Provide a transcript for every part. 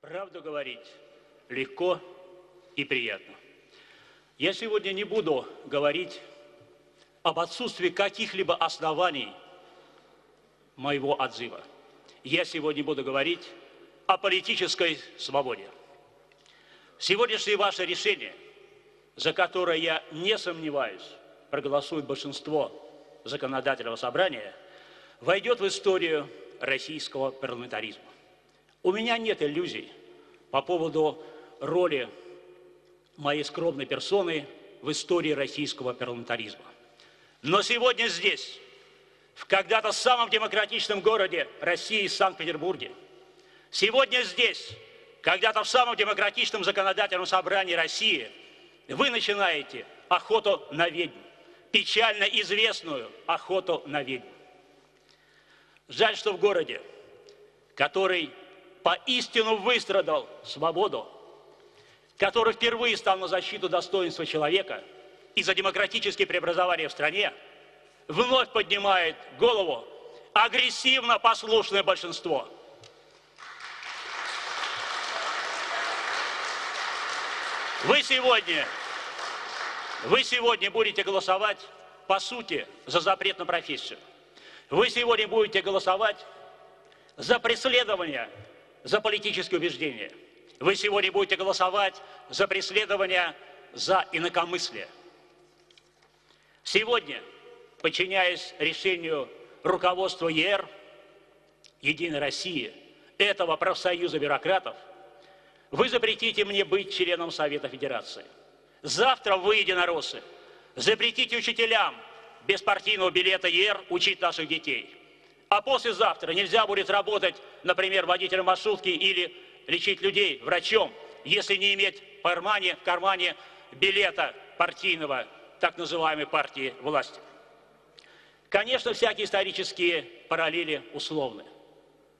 Правду говорить легко и приятно. Я сегодня не буду говорить об отсутствии каких-либо оснований моего отзыва. Я сегодня буду говорить о политической свободе. Сегодняшнее ваше решение, за которое я не сомневаюсь, проголосует большинство законодательного собрания, войдет в историю российского парламентаризма. У меня нет иллюзий по поводу роли моей скромной персоны в истории российского парламентаризма. Но сегодня здесь, в когда-то самом демократичном городе России, Санкт-Петербурге, сегодня здесь, когда-то в самом демократичном законодательном собрании России, вы начинаете охоту на ведьм, печально известную охоту на ведьм. Жаль, что в городе, который поистину выстрадал свободу, который впервые стал на защиту достоинства человека и за демократические преобразования в стране, вновь поднимает голову агрессивно послушное большинство. Вы сегодня, вы сегодня будете голосовать, по сути, за запрет на профессию. Вы сегодня будете голосовать за преследование за политические убеждения. Вы сегодня будете голосовать за преследование за инакомыслие. Сегодня, подчиняясь решению руководства ЕР, Единой России, этого профсоюза бюрократов, вы запретите мне быть членом Совета Федерации. Завтра вы, единороссы, запретите учителям без партийного билета ЕР учить наших детей. А послезавтра нельзя будет работать, например, водителем маршрутки или лечить людей врачом, если не иметь в кармане, в кармане билета партийного, так называемой партии власти. Конечно, всякие исторические параллели условны.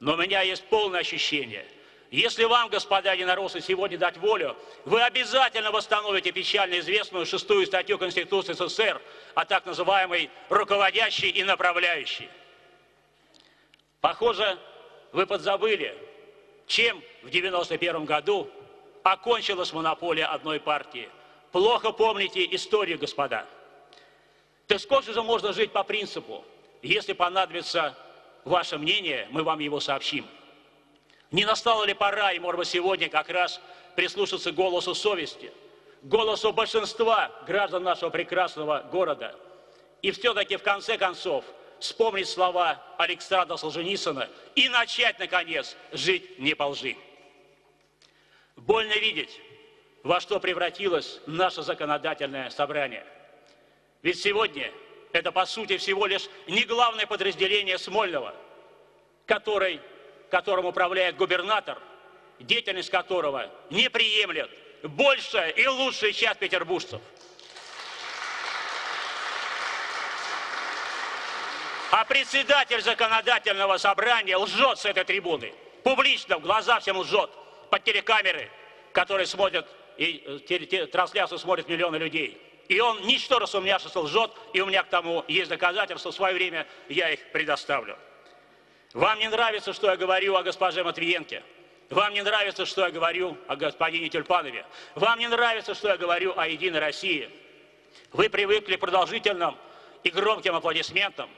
Но у меня есть полное ощущение, если вам, господа единороссы, сегодня дать волю, вы обязательно восстановите печально известную шестую статью Конституции СССР о так называемой руководящей и направляющей. Похоже, вы подзабыли, чем в 91 году окончилась монополия одной партии. Плохо помните историю, господа. Так сколько же можно жить по принципу, если понадобится ваше мнение, мы вам его сообщим. Не настала ли пора, и, может быть, сегодня как раз прислушаться к голосу совести, голосу большинства граждан нашего прекрасного города, и все-таки, в конце концов, вспомнить слова Александра Солженицына и начать, наконец, жить не по лжи. Больно видеть, во что превратилось наше законодательное собрание. Ведь сегодня это, по сути, всего лишь не главное подразделение Смольного, который, которым управляет губернатор, деятельность которого не приемлет большая и лучшая часть петербуржцев – А председатель законодательного собрания лжет с этой трибуны. Публично, в глаза всем лжет. Под телекамеры, которые смотрят, и э, трансляцию смотрят миллионы людей. И он ничтоже сумняшество лжет, и у меня к тому есть доказательства, в свое время я их предоставлю. Вам не нравится, что я говорю о госпоже Матвиенке? Вам не нравится, что я говорю о господине Тюльпанове? Вам не нравится, что я говорю о Единой России? Вы привыкли к продолжительным и громким аплодисментам,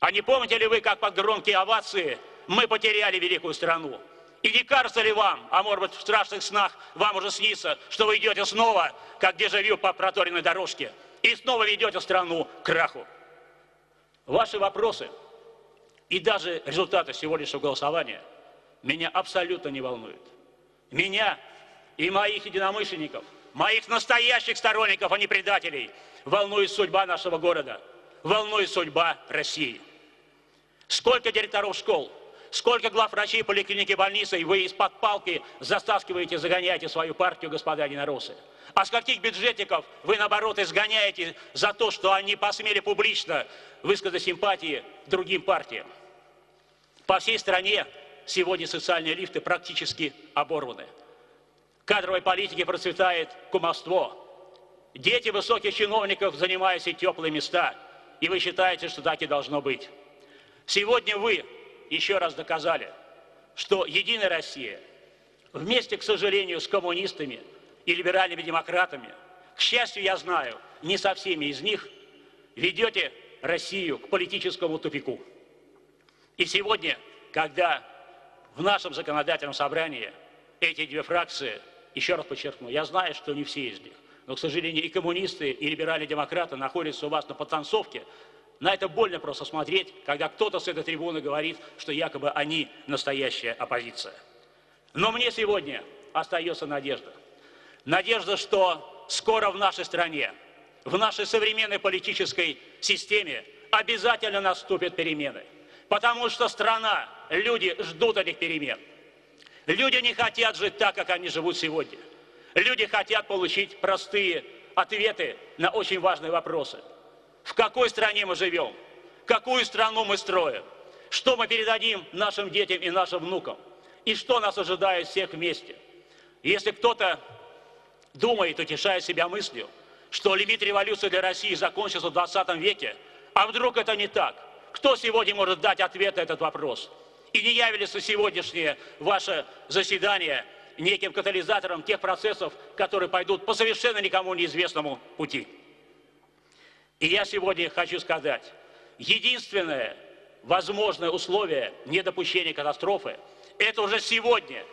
а не помните ли вы, как под громкие овации мы потеряли великую страну? И не кажется ли вам, а может быть в страшных снах вам уже снится, что вы идете снова, как дежавю по проторенной дорожке, и снова ведете страну к краху? Ваши вопросы и даже результаты сегодняшнего голосования меня абсолютно не волнуют. Меня и моих единомышленников, моих настоящих сторонников, а не предателей, волнует судьба нашего города, волнует судьба России. Сколько директоров школ, сколько глав врачей поликлиники больницы, вы из-под палки застаскиваете, загоняете свою партию, господа единороссы. А с каких бюджетников вы, наоборот, изгоняете за то, что они посмели публично высказать симпатии другим партиям? По всей стране сегодня социальные лифты практически оборваны. Кадровой политике процветает кумовство. Дети высоких чиновников занимают все теплые места. И вы считаете, что так и должно быть. Сегодня вы еще раз доказали, что Единая Россия, вместе, к сожалению, с коммунистами и либеральными демократами, к счастью, я знаю, не со всеми из них, ведете Россию к политическому тупику. И сегодня, когда в нашем законодательном собрании эти две фракции, еще раз подчеркну, я знаю, что не все из них, но, к сожалению, и коммунисты, и либеральные демократы находятся у вас на подтанцовке, на это больно просто смотреть, когда кто-то с этой трибуны говорит, что якобы они настоящая оппозиция. Но мне сегодня остается надежда. Надежда, что скоро в нашей стране, в нашей современной политической системе обязательно наступят перемены. Потому что страна, люди ждут этих перемен. Люди не хотят жить так, как они живут сегодня. Люди хотят получить простые ответы на очень важные вопросы. В какой стране мы живем? Какую страну мы строим? Что мы передадим нашим детям и нашим внукам? И что нас ожидает всех вместе? Если кто-то думает, утешая себя мыслью, что лимит революции для России закончится в 20 веке, а вдруг это не так? Кто сегодня может дать ответ на этот вопрос? И не явится сегодняшнее ваше заседание неким катализатором тех процессов, которые пойдут по совершенно никому неизвестному пути. И я сегодня хочу сказать, единственное возможное условие недопущения катастрофы – это уже сегодня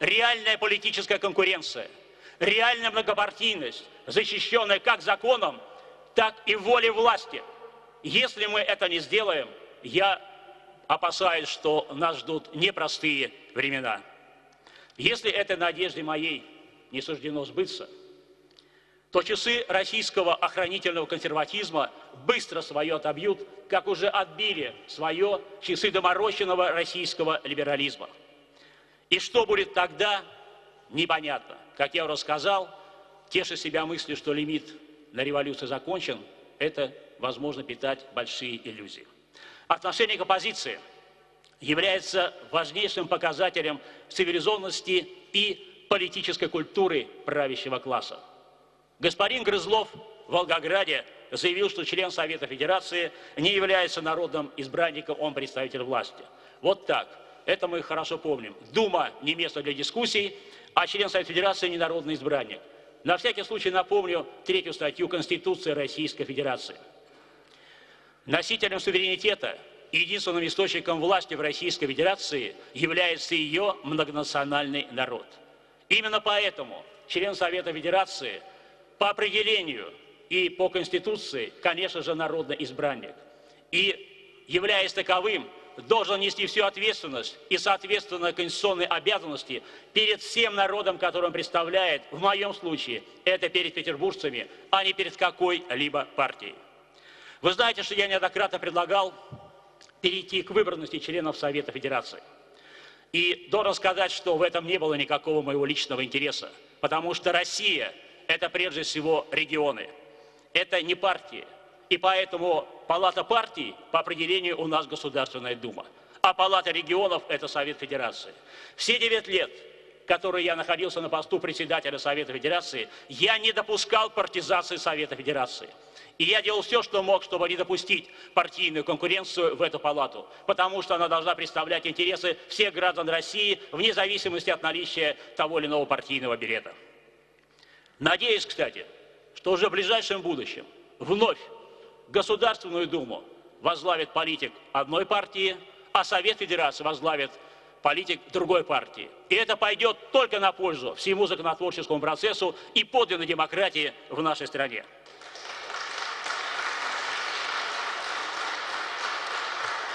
реальная политическая конкуренция, реальная многопартийность, защищенная как законом, так и волей власти. Если мы это не сделаем, я опасаюсь, что нас ждут непростые времена. Если этой надежде моей не суждено сбыться, то часы российского охранительного консерватизма быстро свое отобьют, как уже отбили свое часы доморощенного российского либерализма. И что будет тогда, непонятно. Как я уже сказал, теша себя мыслью, что лимит на революцию закончен, это возможно питать большие иллюзии. Отношение к оппозиции является важнейшим показателем цивилизованности и политической культуры правящего класса. Господин Грызлов в Волгограде заявил, что член Совета Федерации не является народным избранником, он представитель власти. Вот так. Это мы хорошо помним. Дума не место для дискуссий, а член Совета Федерации не народный избранник. На всякий случай напомню третью статью Конституции Российской Федерации. Носителем суверенитета и единственным источником власти в Российской Федерации является ее многонациональный народ. Именно поэтому член Совета Федерации по определению и по Конституции, конечно же, народный избранник. И являясь таковым, должен нести всю ответственность и, соответственно, конституционные обязанности перед всем народом, который он представляет. В моем случае это перед петербуржцами, а не перед какой-либо партией. Вы знаете, что я неоднократно предлагал перейти к выборности членов Совета Федерации. И должен сказать, что в этом не было никакого моего личного интереса, потому что Россия – это прежде всего регионы, это не партии, и поэтому Палата партий по определению у нас Государственная Дума. А Палата регионов – это Совет Федерации. Все девять лет, которые я находился на посту председателя Совета Федерации, я не допускал партизации Совета Федерации. И я делал все, что мог, чтобы не допустить партийную конкуренцию в эту палату, потому что она должна представлять интересы всех граждан России вне зависимости от наличия того или иного партийного билета. Надеюсь, кстати, что уже в ближайшем будущем вновь Государственную Думу возглавит политик одной партии, а Совет Федерации возглавит политик другой партии. И это пойдет только на пользу всему законотворческому процессу и подлинной демократии в нашей стране.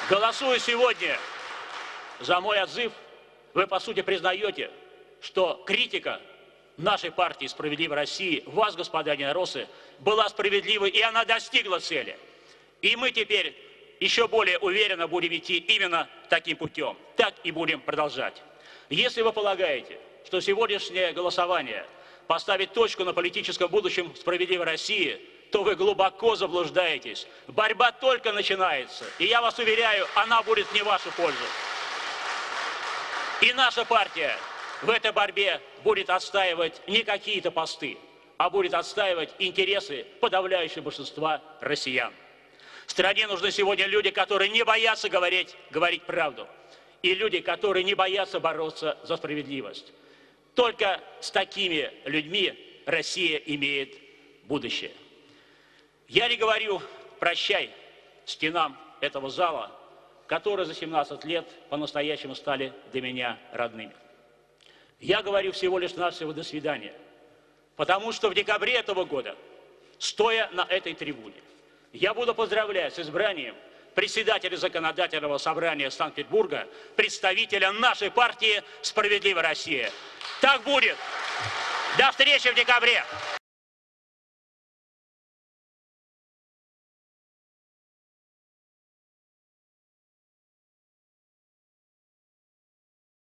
Голосуя сегодня за мой отзыв, вы, по сути, признаете, что критика нашей партии «Справедливой России», вас, господа недоросы, была справедливой, и она достигла цели. И мы теперь еще более уверенно будем идти именно таким путем. Так и будем продолжать. Если вы полагаете, что сегодняшнее голосование поставит точку на политическом будущем «Справедливой России», то вы глубоко заблуждаетесь. Борьба только начинается. И я вас уверяю, она будет не в вашу пользу. И наша партия в этой борьбе будет отстаивать не какие-то посты, а будет отстаивать интересы подавляющего большинства россиян. Стране нужны сегодня люди, которые не боятся говорить, говорить правду. И люди, которые не боятся бороться за справедливость. Только с такими людьми Россия имеет будущее. Я не говорю «прощай» стенам этого зала, которые за 17 лет по-настоящему стали для меня родными. Я говорю всего лишь навсего «до свидания», потому что в декабре этого года, стоя на этой трибуне, я буду поздравлять с избранием председателя законодательного собрания Санкт-Петербурга, представителя нашей партии «Справедливая Россия». Так будет. До встречи в декабре.